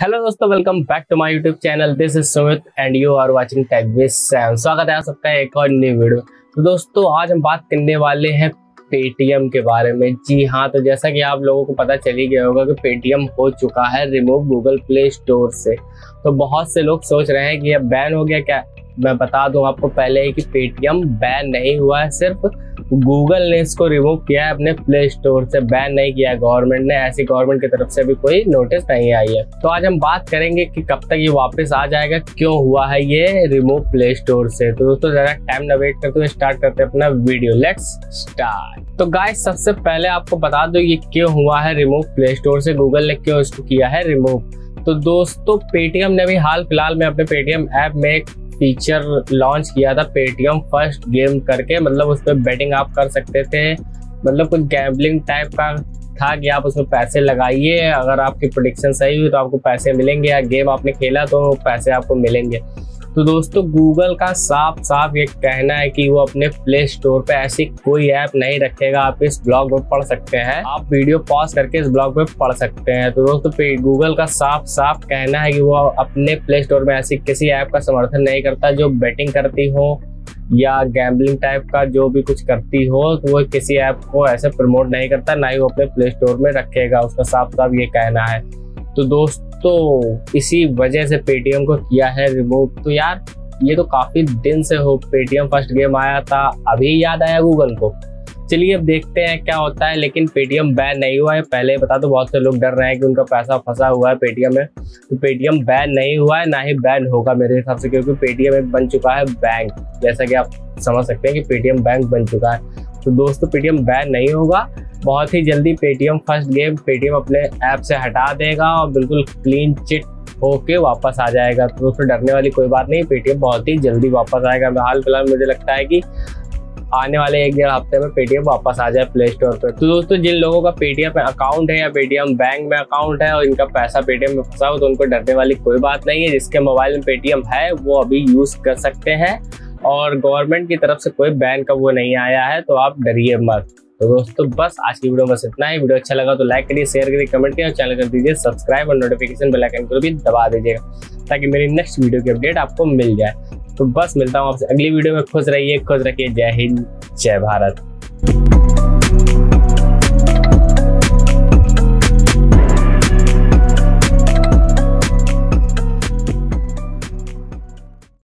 Hello दोस्तों welcome back to my YouTube channel this is Sumit and you are watching tech with Sam स्वागत है आप सबका एक और नई वीडियो तो दोस्तों, आज हम बात करने वाले हैं पेटीएम के बारे में। जी हाँ तो जैसा कि आप लोगों को पता चल ही गया होगा कि पेटीएम हो चुका है रिमूव गूगल प्ले स्टोर से। तो बहुत से लोग सोच रहे हैं कि अब बैन हो गया क्या? मैं बता दूँ आपको पहले ही कि पेटीएम बैन नहीं हुआ है, सिर्फ़ गूगल ने इसको रिमूव किया है, अपने प्ले स्टोर से बैन नहीं किया गवर्नमेंट ने ऐसी गवर्नमेंट की तरफ़ से भी कोई नोटिस नहीं आई है। तो आज हम बात करेंगे कि कब तक ये वापस आ जाएगा, क्यों हुआ है ये रिमूव प्ले स्टोर से। तो दोस्तों, जरा टाइम न वेट करते हुए स्टार्ट करते हैं अपना वीडियो लेट्स स्टार्ट तो गाय सबसे पहले आपको बता दो ये क्यों हुआ है रिमूव प्ले स्टोर से। गूगल ने क्यों इसको किया है रिमूव तो दोस्तों पेटीएम ने भी हाल फ़िलहाल में अपने पेटीएम ऐप में एक फीचर लॉन्च किया था पेटीएम फ़र्स्ट गेम करके मतलब उस पर बेटिंग आप कर सकते थे। मतलब कुछ गैम्बलिंग टाइप का था कि आप उसमें पैसे लगाइए, अगर आपकी प्रोडिक्शन सही हुई तो आपको पैसे मिलेंगे या गेम आपने खेला तो पैसे आपको मिलेंगे। तो दोस्तों गूगल का साफ़ साफ़ ये कहना है कि वो अपने प्ले स्टोर पे ऐसी कोई ऐप नहीं रखेगा। आप इस ब्लॉग में पढ़ सकते हैं। आप वीडियो पॉज करके इस ब्लॉग में पढ़ सकते हैं। तो दोस्तों गूगल का साफ़ साफ़ कहना है कि वो अपने प्ले स्टोर में ऐसी किसी ऐप का समर्थन नहीं करता जो बेटिंग करती हो या गैम्बलिंग टाइप का जो भी कुछ करती हो तो वो किसी ऐप को ऐसे प्रमोट नहीं करता, ना ही वो अपने प्ले स्टोर में रखेगा। उसका साफ़ साफ़ ये कहना है। तो दोस्त तो इसी वजह से पेटीएम को किया है रिमूव तो यार, ये तो काफ़ी दिन से हो पेटीएम फ़र्स्ट गेम आया था, अभी याद आया गूगल को। चलिए अब देखते हैं क्या होता है, लेकिन पेटीएम बैन नहीं हुआ है। पहले बता दो बहुत से लोग डर रहे हैं कि उनका पैसा फंसा हुआ है पेटीएम में। तो पेटीएम बैन नहीं हुआ है, ना ही बैन होगा मेरे हिसाब से, क्योंकि पेटीएम एक बन चुका है बैंक जैसा कि आप समझ सकते हैं कि पेटीएम बैंक बन चुका है। तो दोस्तों पेटीएम बैन नहीं होगा। बहुत ही जल्दी पेटीएम फ़र्स्ट गेम पेटीएम अपने ऐप से हटा देगा और बिल्कुल क्लीन चिट होके वापस आ जाएगा। तो दोस्तों डरने वाली कोई बात नहीं पेटीएम बहुत ही जल्दी वापस आएगा। हाल फ़िलहाल मुझे लगता है कि आने वाले एक डेढ़ हफ़्ते में पेटीएम वापस आ जाए प्ले स्टोर पर तो दोस्तों, जिन लोगों का पेटीएम अकाउंट है या पेटीएम बैंक में अकाउंट है और इनका पैसा पेटीएम में फंसा हो तो उनको डरने वाली कोई बात नहीं है। जिसके मोबाइल में पेटीएम है, वो अभी यूज़ कर सकते हैं। और गवर्नमेंट की तरफ़ से कोई बैन का वो नहीं आया है तो आप डरिए मत। तो दोस्तों, बस आज की वीडियो बस इतना ही। वीडियो अच्छा लगा तो लाइक करिए शेयर करिए कमेंट करिए और चैनल कर दीजिए। सब्सक्राइब और नोटिफिकेशन बेल आइकन को भी दबा दीजिएगा ताकि मेरी नेक्स्ट वीडियो की अपडेट आपको मिल जाए। तो बस मिलता हूँ आपसे अगली वीडियो में। खुश रहिए, खुश रखिए। जय हिंद, जय भारत।